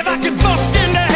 If I could bust in there.